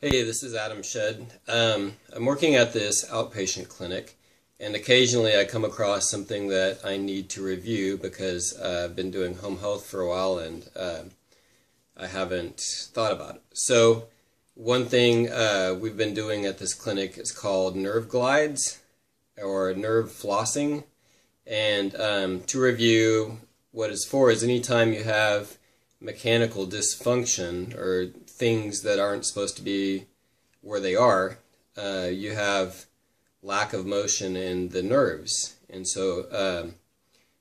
Hey, this is Adam Shed. Um, I'm working at this outpatient clinic, and occasionally I come across something that I need to review because uh, I've been doing home health for a while and uh, I haven't thought about it. So, one thing uh, we've been doing at this clinic is called nerve glides or nerve flossing. And um, to review, what it's for is anytime you have mechanical dysfunction or things that aren't supposed to be where they are, uh, you have lack of motion in the nerves. And so um,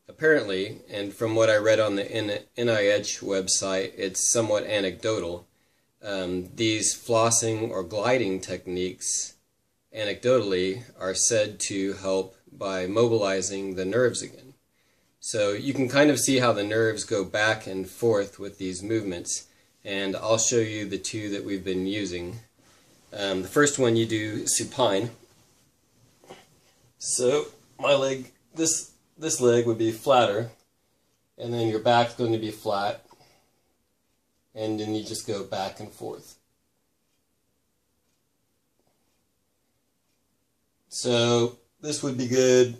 apparently, and from what I read on the NIH website, it's somewhat anecdotal. Um, these flossing or gliding techniques, anecdotally, are said to help by mobilizing the nerves again. So you can kind of see how the nerves go back and forth with these movements and I'll show you the two that we've been using. Um, the first one you do supine. So my leg, this this leg would be flatter, and then your back's going to be flat, and then you just go back and forth. So this would be good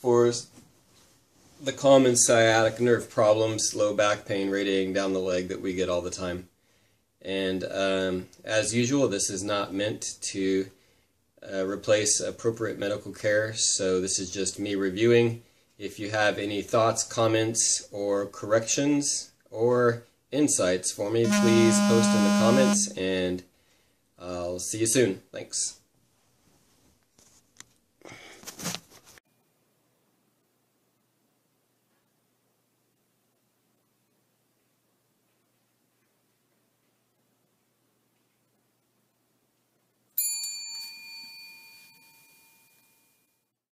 for the common sciatic nerve problems, low back pain radiating down the leg that we get all the time. And um, as usual, this is not meant to uh, replace appropriate medical care, so this is just me reviewing. If you have any thoughts, comments, or corrections, or insights for me, please post in the comments, and I'll see you soon. Thanks.